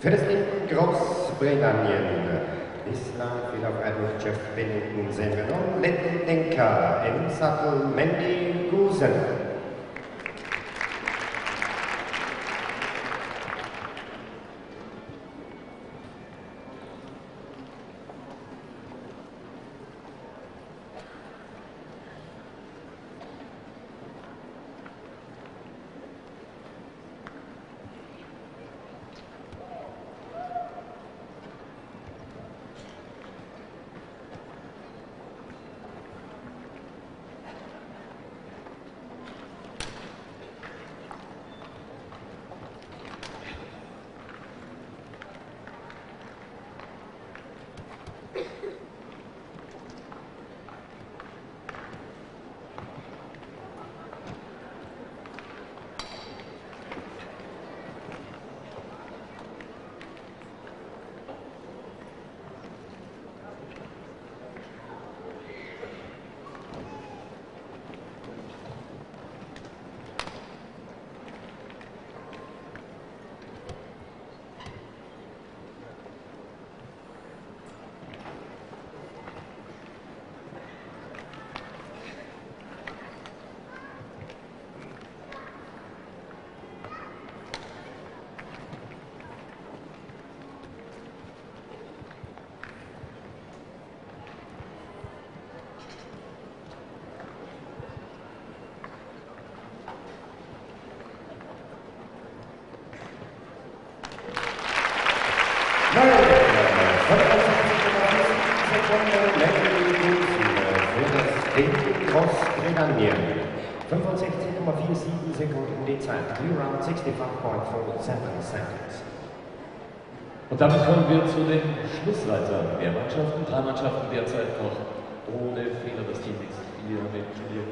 Für das Team Großbritannien. Bislang viel auf Adolf Jeff Bennington sehen wir nun. Sattel Mandy Gusen. Stunde Melody für das Ding Cross Bredanier. 65,47 Sekunden die Zeit. Clear round 65.47 seconds. Und damit kommen wir zu den Schlussleitern der Mannschaften. Drei Mannschaften derzeit noch ohne Fehler. Das Team X4 mit Julian